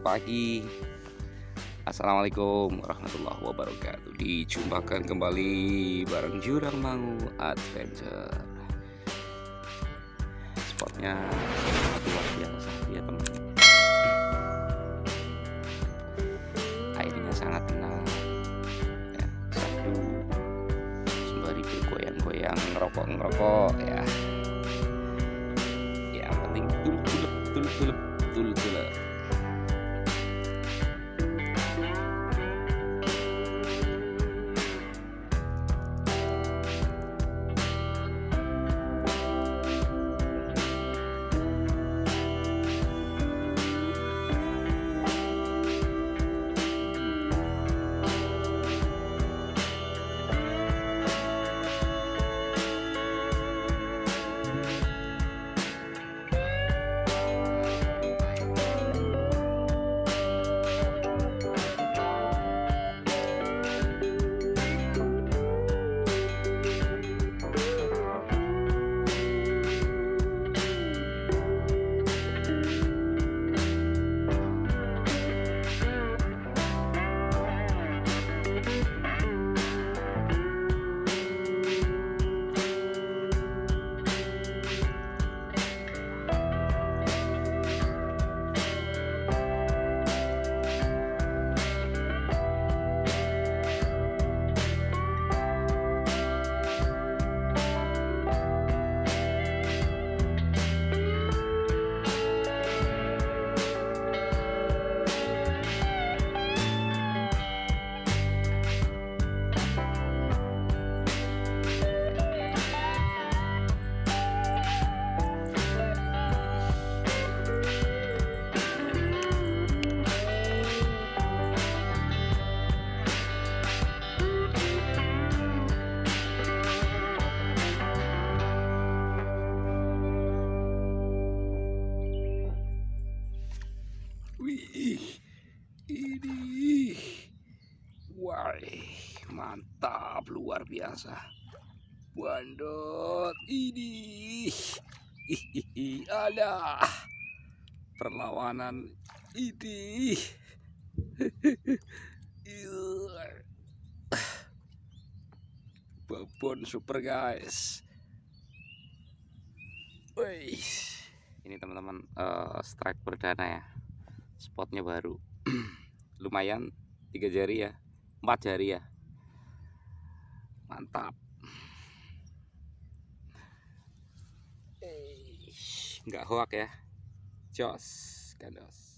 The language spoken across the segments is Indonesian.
Selamat pagi. Assalamualaikum warahmatullahi wabarakatuh. Dijumpakan kembali bareng Jurang Mangu Adventure. Spotnya luar biasa ya teman Airnya sangat tenang ya, Sadu Sembari bergoyang-goyang ngerokok-ngerokok ya. Yang penting tulip-tulip tulip-tulip biasa. Bandot, ini, ada. Perlawanan ini. Babon super guys. Ini teman-teman eh, strike perdana ya. Spotnya baru. Lumayan tiga jari ya. Empat jari ya mantap. Nggak hoak ya. Jos gandos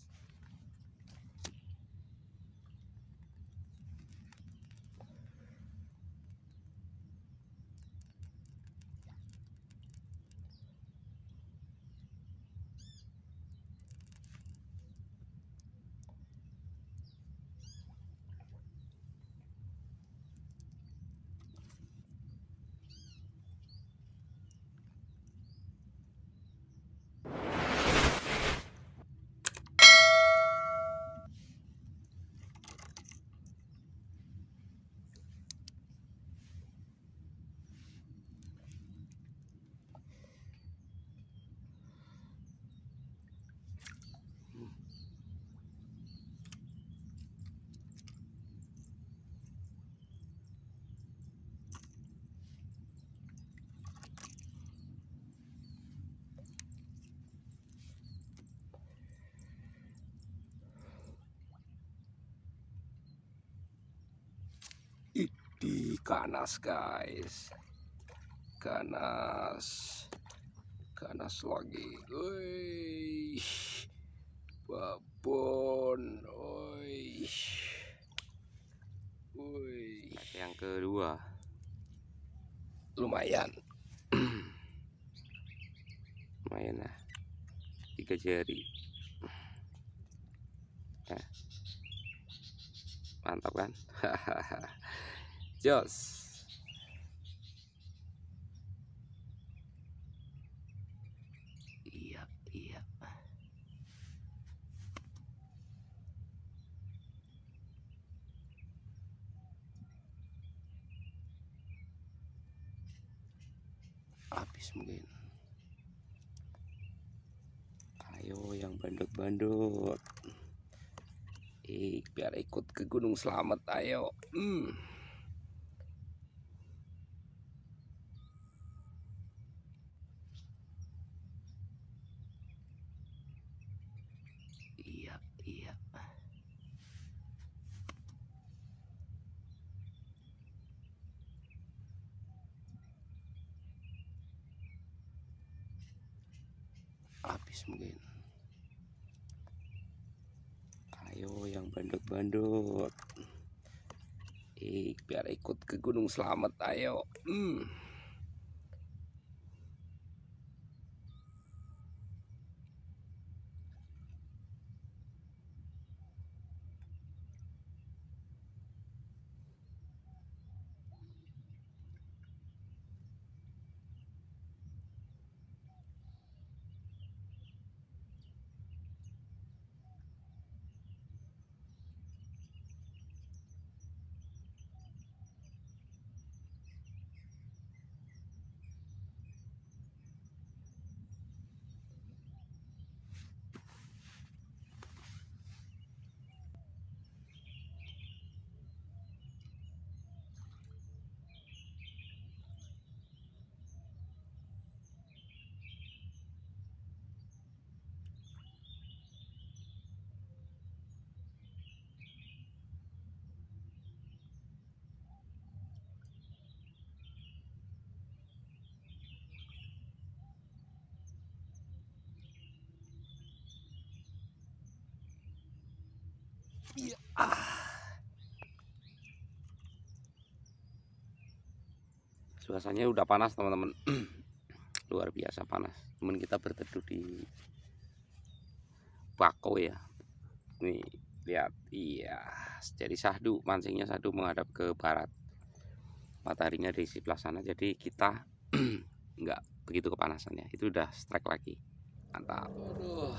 di kanas guys. Ganas. Ganas lagi. Wih, babon Wih. Wih. yang kedua. Lumayan. Lumayan lah. Tiga jari. Eh. mantap kan Jos. Iya, iya. Habis mungkin. Ayo yang bandot-bandot. Eh, biar ikut ke Gunung Slamet, ayo. Hmm. Iya, iya. Habis mungkin. Ayo yang bandot-bandot. Eh, biar ikut ke Gunung Slamet, ayo. Hmm. Iya. Ah. Suasananya udah panas teman-teman. Luar biasa panas. Teman kita berteduh di bako ya. Nih, lihat. Iya, jadi sahdu, mancingnya sahdu menghadap ke barat. Mataharinya di sebelah sana jadi kita nggak begitu kepanasannya. Itu udah strike lagi. Mantap. Aduh.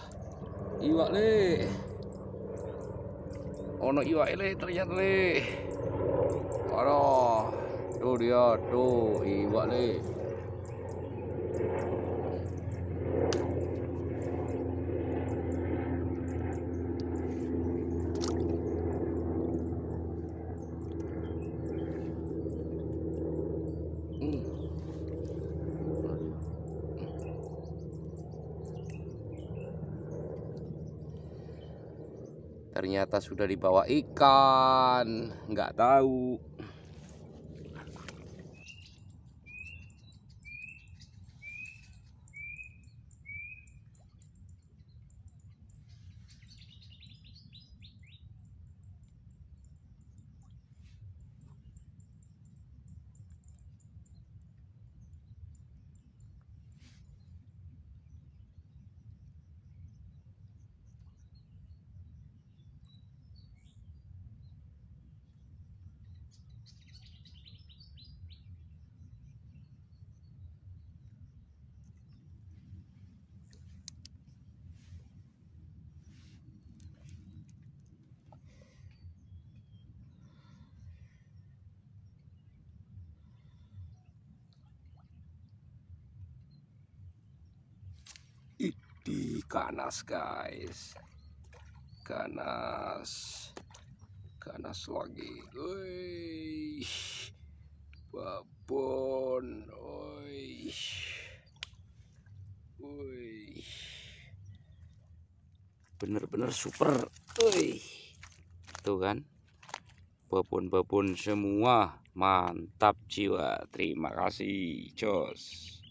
Iwak nih ono iwak ini ternyata nih aduh tuh dia tuh iwak nih ternyata sudah dibawa ikan. Nggak tahu di ganas guys. Ganas. Ganas lagi. Wih, babon. Wih. Wih. bener-bener super. Wih. tuh kan? Babon-babon semua. Mantap jiwa. Terima kasih jos